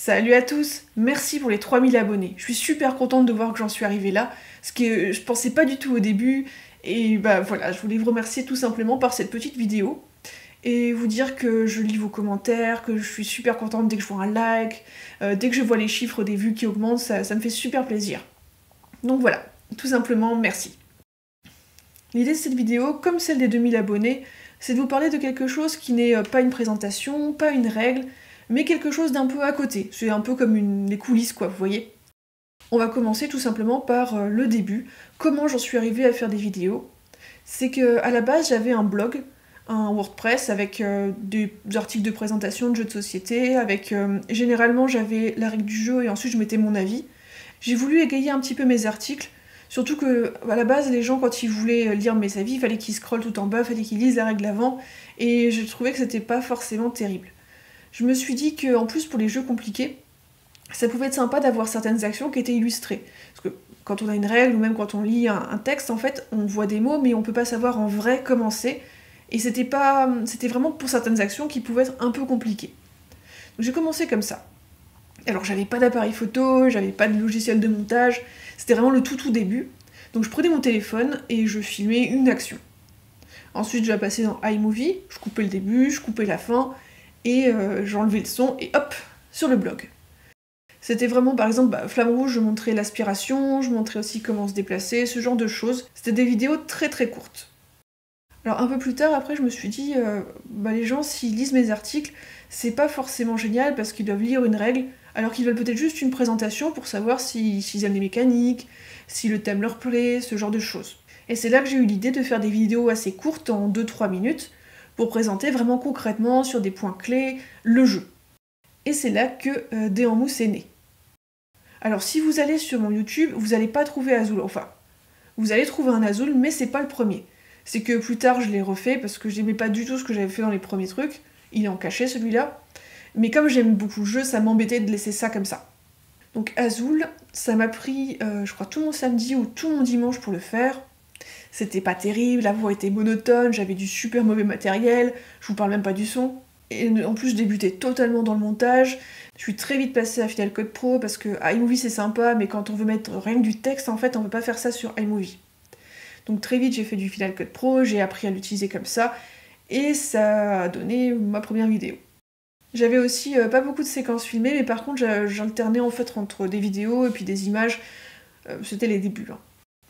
Salut à tous, merci pour les 3000 abonnés. Je suis super contente de voir que j'en suis arrivée là, ce que je pensais pas du tout au début. Et bah voilà, je voulais vous remercier tout simplement par cette petite vidéo et vous dire que je lis vos commentaires, que je suis super contente dès que je vois un like, euh, dès que je vois les chiffres des vues qui augmentent, ça, ça me fait super plaisir. Donc voilà, tout simplement merci. L'idée de cette vidéo, comme celle des 2000 abonnés, c'est de vous parler de quelque chose qui n'est euh, pas une présentation, pas une règle, mais quelque chose d'un peu à côté. C'est un peu comme les coulisses, quoi, vous voyez. On va commencer tout simplement par euh, le début, comment j'en suis arrivée à faire des vidéos? C'est que à la base j'avais un blog, un WordPress avec euh, des articles de présentation de jeux de société, avec euh, généralement j'avais la règle du jeu et ensuite je mettais mon avis. J'ai voulu égayer un petit peu mes articles, surtout que à la base les gens quand ils voulaient lire mes avis, il fallait qu'ils scrollent tout en bas, il fallait qu'ils lisent la règle avant, et je trouvais que c'était pas forcément terrible je me suis dit que en plus pour les jeux compliqués, ça pouvait être sympa d'avoir certaines actions qui étaient illustrées. Parce que quand on a une règle ou même quand on lit un, texte, en fait, on voit des mots, mais on peut pas savoir en vrai comment c'est. Et c'était pas, c'était vraiment pour certaines actions qui pouvaient être un peu compliquées. Donc j'ai commencé comme ça. Alors j'avais pas d'appareil photo, j'avais pas de logiciel de montage, c'était vraiment le tout tout début. Donc je prenais mon téléphone et je filmais une action. Ensuite je la passais dans iMovie, je coupais le début, je coupais la fin, et euh, j'enlevais le son et hop, sur le blog. C'était vraiment, par exemple, bah, Flamme Rouge, je montrais l'aspiration, je montrais aussi comment se déplacer, ce genre de choses. C'était des vidéos très très courtes. Alors un peu plus tard, après, je me suis dit, euh, bah, les gens, s'ils lisent mes articles, c'est pas forcément génial parce qu'ils doivent lire une règle, alors qu'ils veulent peut-être juste une présentation pour savoir s'ils aiment les mécaniques, si le thème leur plaît, ce genre de choses. Et c'est là que j'ai eu l'idée de faire des vidéos assez courtes, en 2-3 minutes, pour présenter vraiment concrètement sur des points clés le jeu. Et c'est là que euh, est né. Alors si vous allez sur mon YouTube, vous n'allez pas trouver Azul. Enfin, vous allez trouver un Azul, mais c'est pas le premier. C'est que plus tard je l'ai refait parce que j'aimais pas du tout ce que j'avais fait dans les premiers trucs. Il est en cachet celui-là. Mais comme j'aime beaucoup le jeu, ça m'embêtait de laisser ça comme ça. Donc Azul, ça m'a pris, euh, je crois, tout mon samedi ou tout mon dimanche pour le faire. C'était pas terrible, la voix était monotone, j'avais du super mauvais matériel, je vous parle même pas du son. Et en plus, je débutais totalement dans le montage. Je suis très vite passée à Final Cut Pro parce que iMovie c'est sympa, mais quand on veut mettre rien que du texte, en fait, on peut pas faire ça sur iMovie. Donc très vite, j'ai fait du Final Cut Pro, j'ai appris à l'utiliser comme ça, et ça a donné ma première vidéo. J'avais aussi euh, pas beaucoup de séquences filmées, mais par contre, j'alternais en fait entre des vidéos et puis des images. Euh, c'était les débuts. Hein.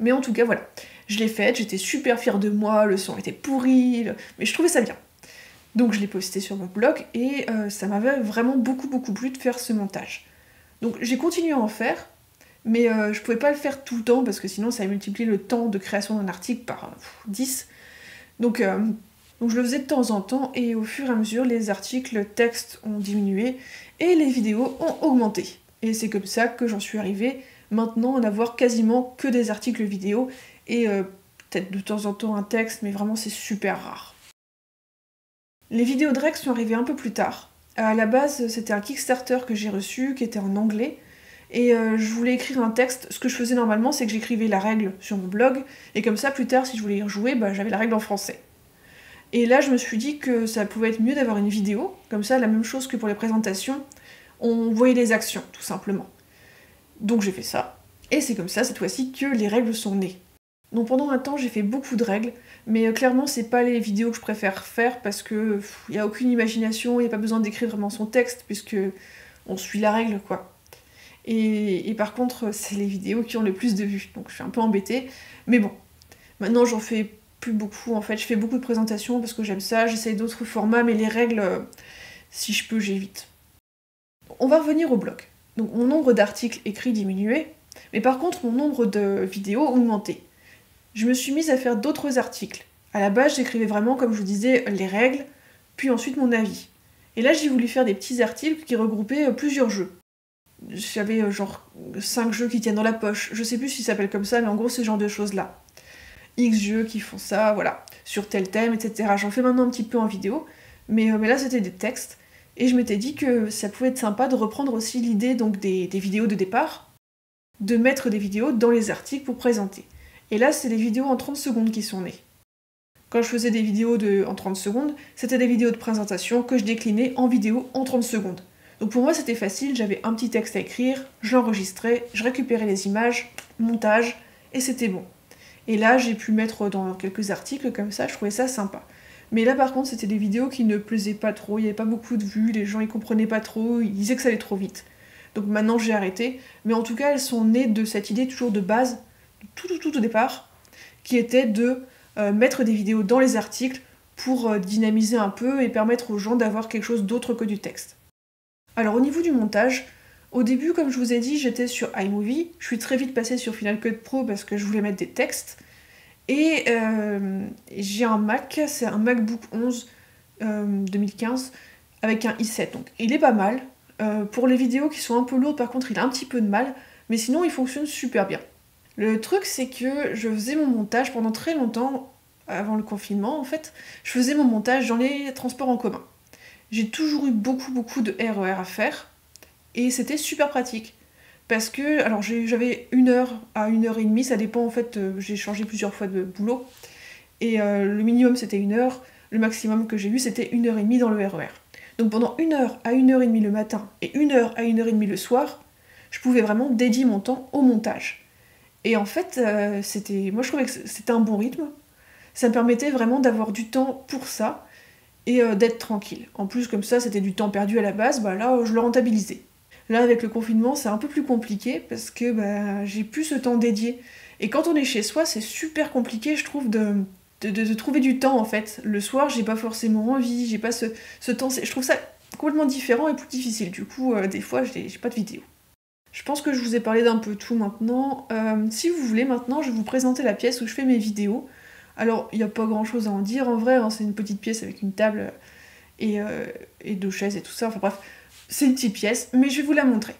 Mais en tout cas, voilà. Je l'ai faite, j'étais super fière de moi, le son était pourri, mais je trouvais ça bien. Donc je l'ai posté sur mon blog et euh, ça m'avait vraiment beaucoup beaucoup plu de faire ce montage. Donc j'ai continué à en faire, mais euh, je pouvais pas le faire tout le temps parce que sinon ça multiplié le temps de création d'un article par 10. Donc, euh, donc je le faisais de temps en temps et au fur et à mesure les articles, textes ont diminué et les vidéos ont augmenté. Et c'est comme ça que j'en suis arrivée maintenant à n'avoir quasiment que des articles vidéo et euh, peut-être de temps en temps un texte, mais vraiment c'est super rare. Les vidéos de Rex sont arrivées un peu plus tard. À la base, c'était un Kickstarter que j'ai reçu qui était en anglais. Et euh, je voulais écrire un texte. Ce que je faisais normalement, c'est que j'écrivais la règle sur mon blog. Et comme ça, plus tard, si je voulais y rejouer, bah, j'avais la règle en français. Et là, je me suis dit que ça pouvait être mieux d'avoir une vidéo. Comme ça, la même chose que pour les présentations. On voyait les actions, tout simplement. Donc j'ai fait ça. Et c'est comme ça, cette fois-ci, que les règles sont nées. Donc pendant un temps, j'ai fait beaucoup de règles, mais euh, clairement, c'est pas les vidéos que je préfère faire parce que il a aucune imagination, il n'y a pas besoin d'écrire vraiment son texte puisque on suit la règle quoi. Et, par contre, c'est les vidéos qui ont le plus de vues, donc je suis un peu embêtée. Mais bon, maintenant j'en fais plus beaucoup en fait, je fais beaucoup de présentations parce que j'aime ça, j'essaye d'autres formats, mais les règles, euh, si je peux, j'évite. On va revenir au blog. Donc mon nombre d'articles écrits diminuait, mais par contre mon nombre de vidéos augmentait je me suis mise à faire d'autres articles. À la base, j'écrivais vraiment, comme je vous disais, les règles, puis ensuite mon avis. Et là, j'ai voulu faire des petits articles qui regroupaient euh, plusieurs jeux. J'avais euh, genre 5 jeux qui tiennent dans la poche. Je sais plus s'ils s'appellent comme ça, mais en gros, ce genre de choses-là. X jeux qui font ça, voilà, sur tel thème, etc. J'en fais maintenant un petit peu en vidéo, mais, euh, mais là, c'était des textes. Et je m'étais dit que ça pouvait être sympa de reprendre aussi l'idée donc des vidéos de départ, de mettre des vidéos dans les articles pour présenter. Et là, c'est des vidéos en 30 secondes qui sont nées. Quand je faisais des vidéos de, en 30 secondes, c'était des vidéos de présentation que je déclinais en vidéo en 30 secondes. Donc pour moi c'était facile, j'avais un petit texte à écrire, je l'enregistrais, je récupérais les images, montage, et c'était bon. Et là j'ai pu mettre dans quelques articles comme ça, je trouvais ça sympa. Mais là par contre c'était des vidéos qui ne plaisaient pas trop, il n'y avait pas beaucoup de vues, les gens ils comprenaient pas trop, ils disaient que ça allait trop vite. Donc maintenant j'ai arrêté, mais en tout cas elles sont nées de cette idée toujours de base, tout tout tout au départ, qui était de euh, mettre des vidéos dans les articles pour euh, dynamiser un peu et permettre aux gens d'avoir quelque chose d'autre que du texte. Alors au niveau du montage, au début, comme je vous ai dit, j'étais sur iMovie. Je suis très vite passée sur Final Cut Pro parce que je voulais mettre des textes. Et euh, j'ai un Mac, c'est un MacBook 11 2015 avec un i7. Donc il est pas mal. pour les vidéos qui sont un peu lourdes, par contre, il a un petit peu de mal. Mais sinon, il fonctionne super bien. Le truc, c'est que je faisais mon montage pendant très longtemps, avant le confinement en fait, je faisais mon montage dans les transports en commun. J'ai toujours eu beaucoup beaucoup de RER à faire, et c'était super pratique. Parce que, alors j'avais une heure à une heure et demie, ça dépend en fait, euh, j'ai changé plusieurs fois de boulot, et euh, le minimum c'était une heure, le maximum que j'ai eu c'était une heure et demie dans le RER. Donc pendant une heure à une heure et demie le matin et une heure à une heure et demie le soir, je pouvais vraiment dédier mon temps au montage. Et en fait, euh, c'était, moi je trouvais que c'était un bon rythme. Ça me permettait vraiment d'avoir du temps pour ça et d'être tranquille. En plus, comme ça, c'était du temps perdu à la base, bah là, je le rentabilisais. Là, avec le confinement, c'est un peu plus compliqué parce que bah, j'ai plus ce temps dédié. Et quand on est chez soi, c'est super compliqué, je trouve, de, de, trouver du temps en fait. Le soir, j'ai pas forcément envie, j'ai pas ce, ce temps. Je trouve ça complètement différent et plus difficile. Du coup, euh, des fois, j'ai pas de vidéo. Je pense que je vous ai parlé d'un peu tout maintenant. Euh, si vous voulez, maintenant, je vais vous présenter la pièce où je fais mes vidéos. Alors, il n'y a pas grand chose à en dire en vrai, hein, c'est une petite pièce avec une table et, euh, et, deux chaises et tout ça. Enfin bref, c'est une petite pièce, mais je vais vous la montrer.